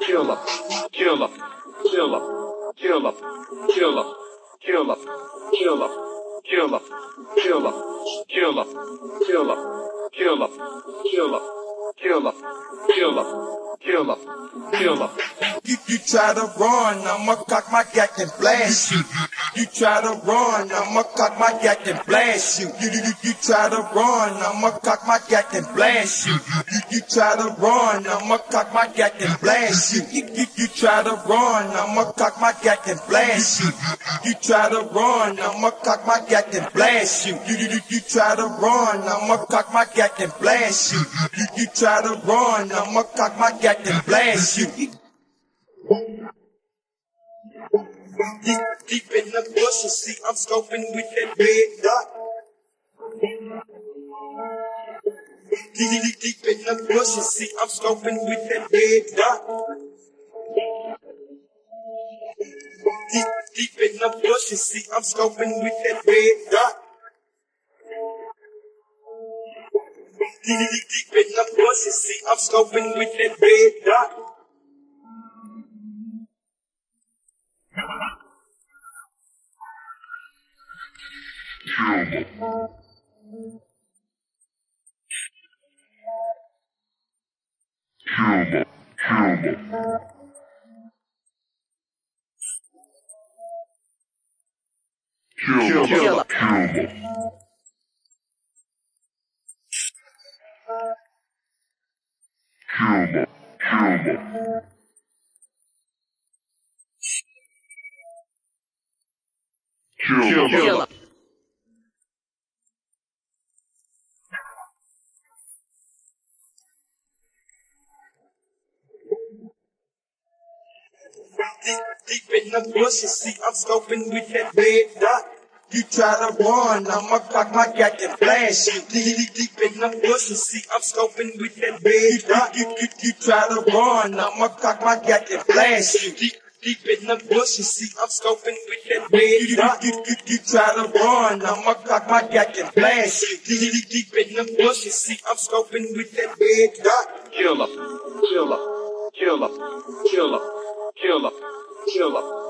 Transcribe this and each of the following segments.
キューラ、キューラ、キューラ、キューラ、キューラ、キューラ、キューラ、キューラ、キューラ、キューラ、キューラ、キューラ、キューラ、killer, killer. You, you try to run, I'ma cock my gat and blast you. You try to run, I'ma cock my gat and blast you. You, you, you, you try to run, I'ma cock my gat and blast you. You, you try to run, I'ma cock my gat and blast you. You, you, you try to run, I'ma cock my gat and blast you. You try to run, I'ma cock my gat and blast you. You, you, you, you try to run, I'ma cock my gat and blast you. You, you try to run, I'ma cock my gat blast you. Deep, deep in the bushes, see I'm scoping with that red dot. Deep, deep, deep in the bushes, see I'm scoping with that red dot. Deep, deep in the bushes, see I'm scoping with that red dot. Deep deep in the pussy, see, I'm scoping with that big dot. Kill him. Kill him. Kill him. Kill, kill, kill. Killer, killer. Killer, killer. Deep, deep in the bushes, see I'm scoping with that red dot. You try to run, I'ma cock my gat and blast you. Deep, deep, deep in the bushes, see I'm scoping with that red dot. You, you, you try to run, I'ma cock my gat and blast you. Deep, deep in the bushes, see I'm scoping with that red dot. You, you, you try to run, I'ma cock my gat and blast you. Deep, deep, deep in the bushes, see I'm scoping with that red dot. Killer, killer, killer, killer, killer, killer,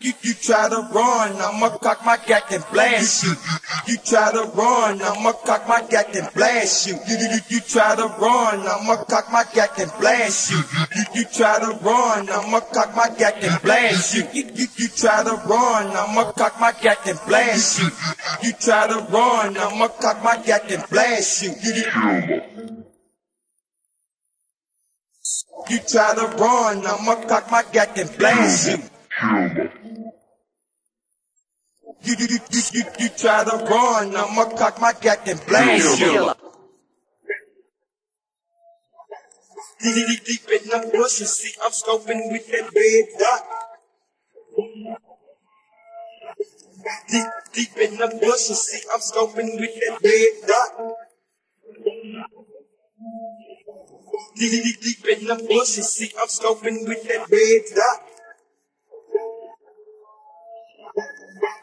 You, you try to run, I'ma cock my gat and blast you. You try to run, I'ma cock my gat and blast you. You, you, you, you try to run, I'ma cock my gat and blast you. You, you try to run, I'ma cock my gat and blast you. You, you, you try to run, I'ma cock my gat and blast you. You try to run, I'ma cock my gat and blast you. You, you, you try to run, I'ma cock my gat and blast you. You, you, you, you, you, you try to run, I'ma cock my gat and blast you. Deep, deep, deep in the bushes, see I'm scoping with that red dot. Deep, deep in the bushes, see I'm scoping with that red dot. Deep, deep, deep in the bushes, see, I'm scoping with that red dot.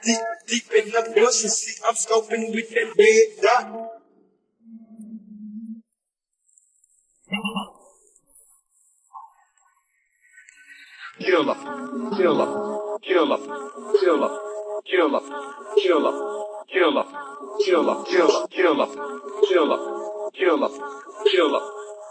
Deep, deep in the bushes, see, I'm scoping with that red dot. Killer, killer, killer, killer, killer, killer, killer, killer, killer, killer, killer, killer, killer.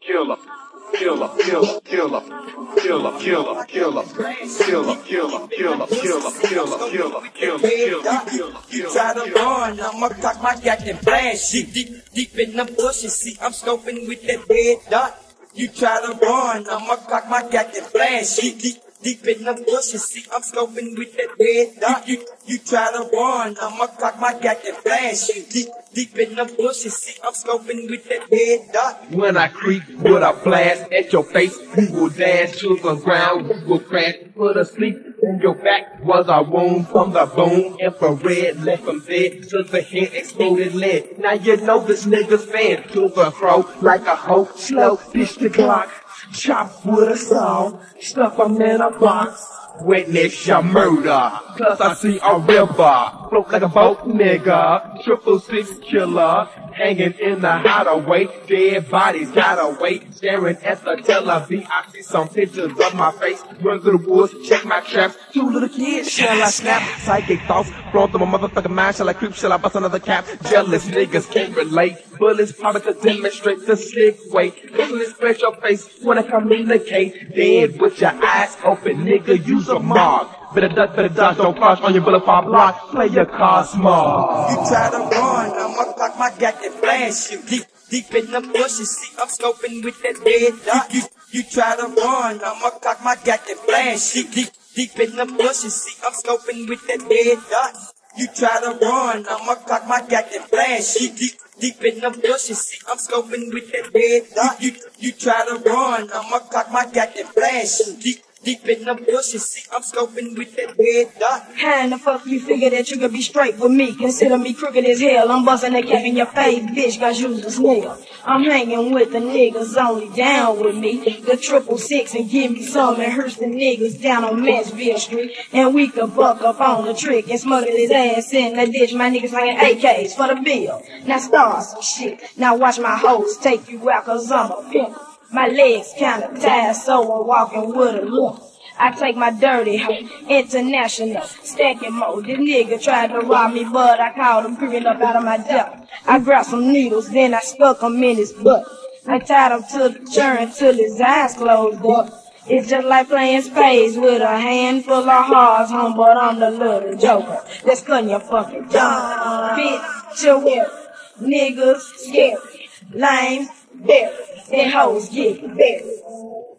killer, killer, killer, killer, killer, killer, killer, killer, killer, killer, killer, killer, killer, killer, killer, try to run, I'ma cock my gat and blast you. Deep, deep in the bushes, see I'm scoping with that red dot. You try to run, I'ma cock my gat and blast you. Deep, deep in the bushes, see I'm scoping with that red dot. You, you try to run, I'ma cock my blast you. Deep, deep in the bushes, see I'm scoping with that red dot. When I creep with a blast at your face, you will dash to the ground, you will crash, put asleep. In your back was a wound from the boom, infrared left from dead to the head exploded lead. Now you know this nigga's fan to the throat like a hoe, slow, pitch the clock, chop with a saw, stuff him in a box. Witness your murder, plus I see a river, float like a boat nigga, triple six killer, hanging in the hideaway, dead bodies gotta wait, staring at the television. I see some pictures of my face, run through the woods, check my traps. Two little kids, shall I snap? Psychic thoughts, flow through my motherfucking mind. Shall I creep? Shall I bust another cap? Jealous niggas can't relate. Bullets probably to demonstrate the slick way. Couldn't express your face when I communicate. Dead with your eyes open, nigga, use a mark. Better duck, better dodge, don't crush on your boulevard block. Play your card smart. You try to run, I'ma cock my gat and blast you. Deep, deep in the bushes, see I'm scoping with that dead dot. You, you try to run, I'ma cock my gat and blast you. Deep, deep in the bushes, see I'm scoping with that dead dot. You try to run, I'ma cock my and blast you. Deep, deep in the bushes, see I'm scoping with that red dot. You, you try to run, I'ma cock my blast you. Deep, deep in the bushes, see I'm scoping with that red dot. How in the fuck you figure that you could be straight with me? Consider me crooked as hell. I'm busting the cap in your face, bitch, got you the nigga. I'm hanging with the niggas only down with me. The triple six and give me some and hurts the niggas down on Mansville Street. And we could buck up on the trick and smuggle his ass in the ditch. My niggas hanging AKs for the bill. Now start some shit. Now watch my hoes take you out cause I'm a pimp. My legs kinda tired, so I'm walking with a limp. I take my dirty international, stacking mode. This nigga tried to rob me, but I caught him creeping up out of my depth. I grabbed some needles, then I stuck 'em in his butt. I tied him to the chair until his eyes closed up. It's just like playing spades with a handful of hearts, home, but I'm the little joker. That's cutting your fucking tongue. Bitch, your whip. Niggas scary. Lames, berry. And hoes get buried.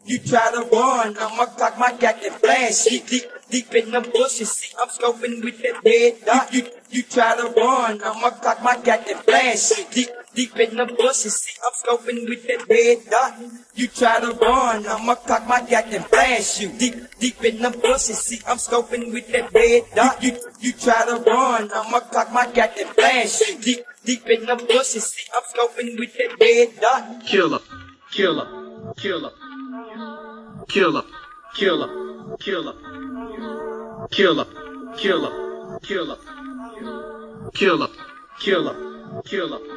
You try to run, I'ma cock my gat and you. Deep, deep in the bushes, see I'm scoping with that red dot. You, you try to run, I'ma cock my gat and blast you. Deep, deep in the bushes, see I'm scoping with that red dot. You try to run, I'ma cock my gat and blast you. Deep, deep in the bushes, see I'm scoping with that red dot. You, you try to run, I'ma cock my gat and blast you. Deep, deep in the bushes, see I'm scoping with that red dot. killer, killer, killer, killer, killer, killer, killer, killer, killer, killer, killer, killer,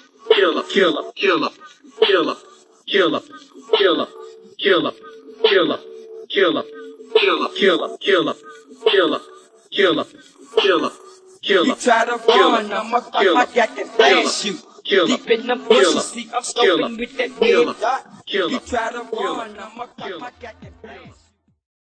killer, killer, killer, killer, killer, killer, killer, killer, killer, killer, killer, killer, killer, killer, killer, killer, You try to run, I'ma cock my gat and blast you. killer, Deep in the bushes, see I'm killer, scoping with that killer, red dot. killer, You try to killer, run, I'ma cock killer. my gat and blast you.